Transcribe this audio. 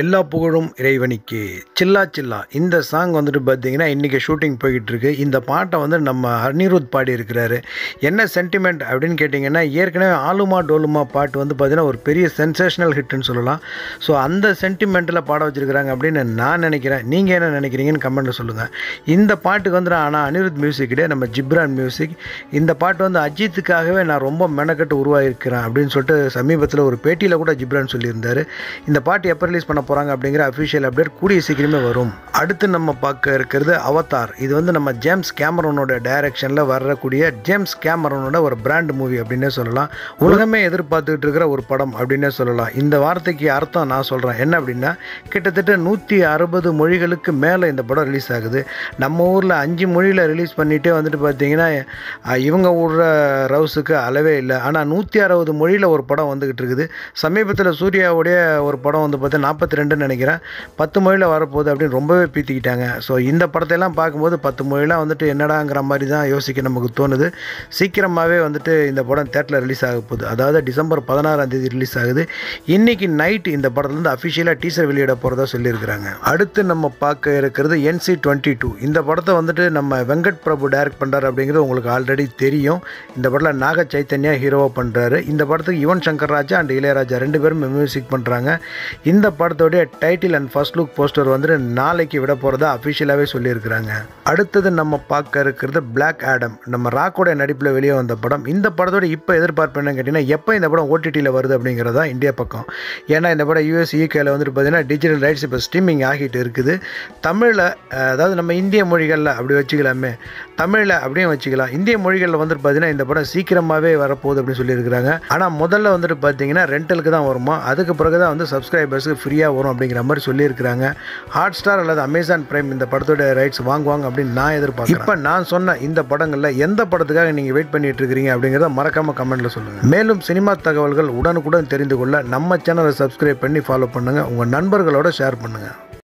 எல்லா புகழும் இறைவனிக்கு. சில்லா சில்லா. இந்த சாங் வந்துட்டு பார்த்தீங்கன்னா இன்றைக்கி ஷூட்டிங் போய்கிட்டு இருக்கு இந்த பாட்டை வந்து நம்ம அனிருத் பாடி இருக்கிறாரு என்ன சென்டிமெண்ட் அப்படின்னு கேட்டிங்கன்னா ஏற்கனவே ஆலுமா டோலுமா பாட்டு வந்து பார்த்திங்கன்னா ஒரு பெரிய சென்சேஷனல் ஹிட்னு சொல்லலாம். ஸோ அந்த சென்டிமெண்ட்டில் பாட வச்சுருக்கிறாங்க அப்படின்னு நான் நினைக்கிறேன். நீங்கள் என்ன நினைக்கிறீங்கன்னு கமெண்ட்டில் சொல்லுங்கள் இந்த பாட்டுக்கு வந்து நான் ஆனால் அனிருத் மியூசிக்கிட்டே நம்ம ஜிப்ரான் மியூசிக் இந்த பாட்டு வந்து அஜித்துக்காகவே நான் ரொம்ப மெனக்கட்டு உருவாகிருக்கிறேன் அப்படின்னு சொல்லிட்டு சமீபத்தில் ஒரு பேட்டியில் கூட ஜிப்ரான் சொல்லியிருந்தார். இந்த பாட்டு எப்போ ரிலீஸ் பண்ண போகிறாங்க அப்படிங்கிற அஃபிஷியல் அப்டேட் கூடிய சீக்கிரமே வரும். அடுத்து நம்ம பார்க்க இருக்கிறது அவதார் இது வந்து நம்ம ஜேம்ஸ் கேமரனோட டைரக்ஷனில் வரக்கூடிய ஜேம்ஸ் கேமரனோட ஒரு பிராண்ட் மூவி அப்படின்னே சொல்லலாம். உலகமே எதிர்பார்த்துக்கிட்டு இருக்கிற ஒரு படம் அப்படின்னே சொல்லலாம். இந்த வார்த்தைக்கு அர்த்தம் நான் சொல்கிறேன் என்ன அப்படின்னா கிட்டத்தட்ட நூற்றி அறுபது மொழிகளுக்கு மேலே இந்த படம் ரிலீஸ் ஆகுது. நம்ம ஊரில் அஞ்சு மொழியில் ரிலீஸ் பண்ணிகிட்டே வந்துட்டு பார்த்தீங்கன்னா இவங்க விடுற ரவுஸுக்கு அளவே இல்லை. ஆனால் நூற்றி அறுபது மொழியில் ஒரு படம் வந்துக்கிட்டு இருக்குது. சமீபத்தில் சூர்யாவுடைய ஒரு படம் வந்து பார்த்தா நாற்பத்தி ரெண்டுன்னு நினைக்கிறேன். பத்து மொழியில் வரப்போகுது அப்படின்னு ரொம்பவே பீத்திக்கிட்டாங்க. ஸோ இந்த படத்தையெல்லாம் பார்க்கும்போது பத்து மொழிலாம் வந்துட்டு என்னடாங்கிற மாதிரி தான் யோசிக்க நமக்கு தோணுது. சீக்கிரமாகவே வந்துட்டு இந்த படம் தேட்டரில் ரிலீஸ் ஆக போகுது. அதாவது டிசம்பர் பதினாறாம் தேதி ரிலீஸ் ஆகுது. இன்றைக்கி நைட் இந்த படத்துலேருந்து அஃபிஷியலாக டீசர் வெளியிட போகிறதா சொல்லியிருக்கிறாங்க. அடுத்து நம்ம பார்க்க இருக்கிறது என்சி டுவெண்ட்டி டூ இந்த படத்தை வந்துட்டு நம்ம வெங்கட் பிரபு டைரக்ட் பண்ணுறாரு அப்படிங்கிறது உங்களுக்கு ஆல்ரெடி தெரியும். இந்த படத்தில் நாக சைத்தன்யா ஹீரோவாக பண்ணுறாரு இந்த படத்துக்கு யுவன் சங்கர் ராஜா அண்ட் இளையராஜா ரெண்டு பேரும் மியூசிக் பண்ணுறாங்க இந்த படத்தை படத்தோடைய title and first look poster வந்துட்டு நாளைக்கு விட போகிறதா அஃபிஷியலாகவே சொல்லியிருக்கிறாங்க. அடுத்தது நம்ம பார்க்க இருக்கிறது பிளாக் ஆடம் நம்ம ராக்கோட நடிப்பில் வெளியே வந்த படம். இந்த படத்தோட இப்போ எதிர்பார்ப்பு என்னன்னு கேட்டிங்கன்னா எப்போ இந்த படம் ஓடிடியில் வருது அப்படிங்கிறது தான் இந்தியா பக்கம். ஏன்னா இந்த படம் யூஎஸ் யூகேல வந்துட்டு பார்த்தீங்கன்னா டிஜிட்டல் ரைட்ஸ் இப்போ ஸ்ட்ரீமிங் ஆகிட்டு இருக்குது. தமிழில் அதாவது நம்ம இந்திய மொழிகளில் அப்படி வச்சுக்கலாமே. தமிழில் அப்படியும் வச்சுக்கலாம். இந்திய மொழிகளில் வந்துட்டு பார்த்தீங்கன்னா இந்த படம் சீக்கிரமாகவே வரப்போகுது அப்படின்னு சொல்லியிருக்கிறாங்க. ஆனால் முதல்ல வந்துட்டு பார்த்தீங்கன்னா ரெண்டலுக்கு தான் வருமா? அதுக்கு பிறகு தான் வந்து சப்ஸ்கிரைபர்ஸுக்கு ஃப்ரீயாக வரும் அப்படிங்கிற மாதிரி சொல்லியிருக்கிறாங்க. ஹாட் ஸ்டார் அல்லது அமேசான் பிரைம் இந்த படத்தோட ரைட்ஸ் வாங்குவாங்க அப்படின்னு நான் எதிர்பார்க்குறேன். இப்போ நான் சொன்ன இந்த படங்களில் எந்த படத்துக்காக நீங்கள் வெயிட் பண்ணிட்டு இருக்கிறீங்க அப்படிங்கிறத மறக்காம கமெண்ட்டில் சொல்லுங்கள் மேலும் சினிமா தகவல்கள் உடனுக்குடன் தெரிந்து கொள்ள நம்ம சேனலை சப்ஸ்கிரைப் பண்ணி ஃபாலோ பண்ணுங்கள் உங்கள் நண்பர்களோட ஷேர் பண்ணுங்கள்